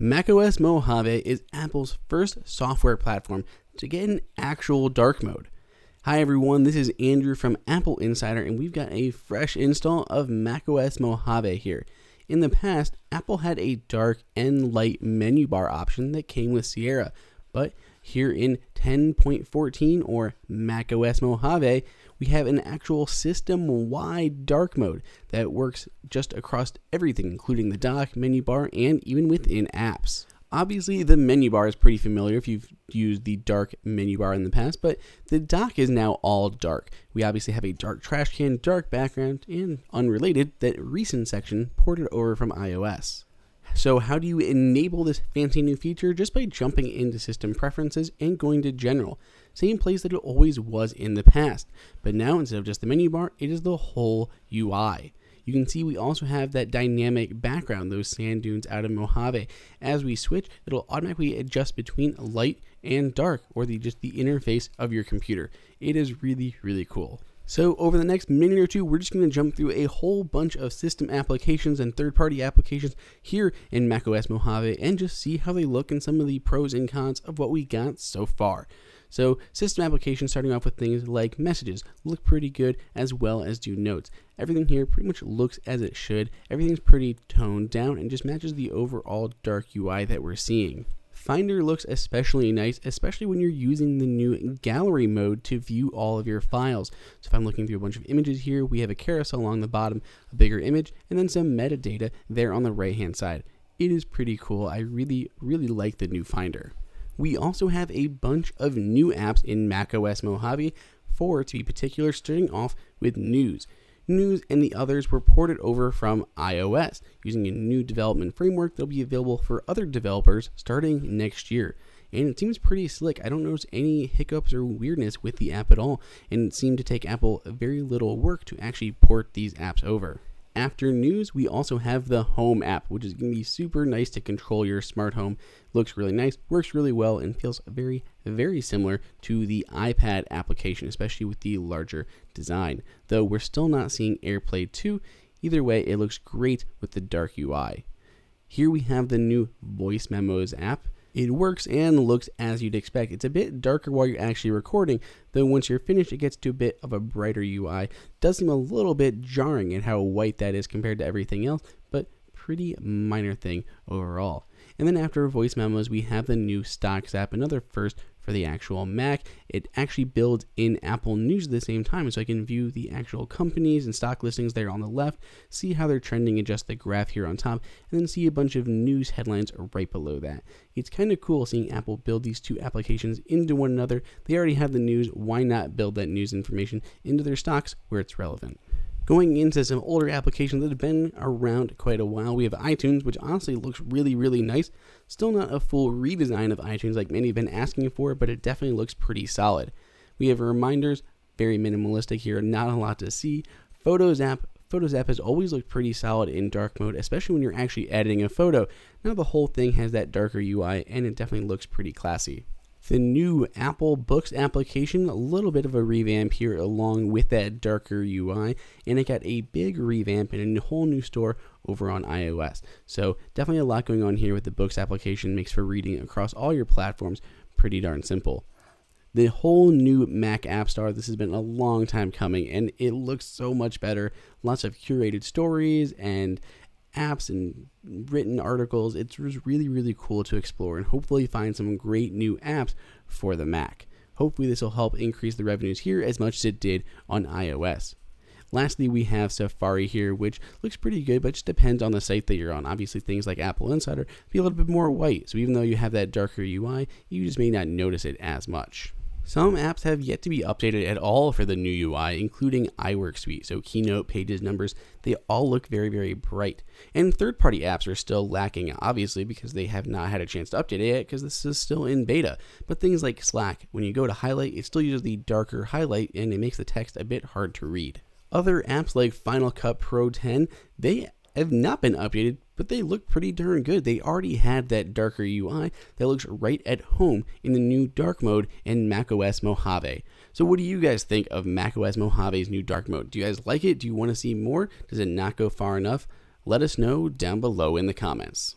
macOS Mojave is Apple's first software platform to get an actual dark mode. Hi everyone, this is Andrew from Apple Insider, and we've got a fresh install of macOS Mojave here. In the past, Apple had a dark and light menu bar option that came with Sierra, but here in 10.14 or macOS Mojave, we have an actual system wide dark mode that works just across everything, including the dock, menu bar, and even within apps. Obviously, the menu bar is pretty familiar if you've used the dark menu bar in the past, but the dock is now all dark. We obviously have a dark trash can, dark background, and unrelated, that recent section ported over from iOS. So how do you enable this fancy new feature? Just by jumping into system preferences and going to general. Same place that it always was in the past. But now instead of just the menu bar, it is the whole UI. You can see we also have that dynamic background, those sand dunes out of Mojave. As we switch, it'll automatically adjust between light and dark or the just the interface of your computer. It is really, really cool. So over the next minute or two, we're just going to jump through a whole bunch of system applications and third-party applications here in macOS Mojave and just see how they look and some of the pros and cons of what we got so far. So system applications starting off with things like messages look pretty good as well as do notes. Everything here pretty much looks as it should. Everything's pretty toned down and just matches the overall dark UI that we're seeing. Finder looks especially nice, especially when you're using the new gallery mode to view all of your files. So if I'm looking through a bunch of images here, we have a carousel along the bottom, a bigger image, and then some metadata there on the right hand side. It is pretty cool. I really, really like the new Finder. We also have a bunch of new apps in macOS Mojave, four to be particular, starting off with News. News and the others were ported over from iOS using a new development framework that'll be available for other developers starting next year. And it seems pretty slick. I don't notice any hiccups or weirdness with the app at all, and it seemed to take Apple very little work to actually port these apps over after news, we also have the Home app, which is going to be super nice to control your smart home. Looks really nice, works really well, and feels very, very similar to the iPad application, especially with the larger design. Though we're still not seeing AirPlay 2. Either way, it looks great with the dark UI. Here we have the new Voice Memos app. It works and looks as you'd expect. It's a bit darker while you're actually recording, though once you're finished, it gets to a bit of a brighter UI. It does seem a little bit jarring in how white that is compared to everything else, but pretty minor thing overall. And then after voice memos, we have the new Stocks app, another first for the actual Mac. It actually builds in Apple News at the same time, so I can view the actual companies and stock listings there on the left, see how they're trending, adjust the graph here on top, and then see a bunch of news headlines right below that. It's kind of cool seeing Apple build these two applications into one another. They already have the news, why not build that news information into their stocks where it's relevant? Going into some older applications that have been around quite a while, we have iTunes, which honestly looks really, really nice. Still not a full redesign of iTunes like many have been asking for, but it definitely looks pretty solid. We have reminders, very minimalistic here, not a lot to see. Photos app, Photos app has always looked pretty solid in dark mode, especially when you're actually editing a photo. Now the whole thing has that darker UI and it definitely looks pretty classy the new Apple Books application, a little bit of a revamp here along with that darker UI, and it got a big revamp and a whole new store over on iOS. So definitely a lot going on here with the Books application, makes for reading across all your platforms pretty darn simple. The whole new Mac App Store, this has been a long time coming, and it looks so much better. Lots of curated stories and apps and written articles. It's really, really cool to explore and hopefully find some great new apps for the Mac. Hopefully, this will help increase the revenues here as much as it did on iOS. Lastly, we have Safari here, which looks pretty good, but just depends on the site that you're on. Obviously, things like Apple Insider be a little bit more white, so even though you have that darker UI, you just may not notice it as much. Some apps have yet to be updated at all for the new UI, including iWork Suite. So Keynote, Pages, Numbers, they all look very, very bright. And third party apps are still lacking, obviously, because they have not had a chance to update it yet, because this is still in beta. But things like Slack, when you go to highlight, it still uses the darker highlight and it makes the text a bit hard to read. Other apps like Final Cut Pro 10, they have not been updated, but they look pretty darn good. They already had that darker UI that looks right at home in the new dark mode in macOS Mojave. So, what do you guys think of macOS Mojave's new dark mode? Do you guys like it? Do you want to see more? Does it not go far enough? Let us know down below in the comments.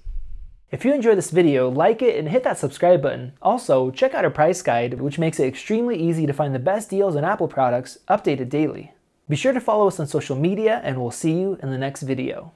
If you enjoyed this video, like it and hit that subscribe button. Also, check out our price guide, which makes it extremely easy to find the best deals on Apple products updated daily. Be sure to follow us on social media and we'll see you in the next video.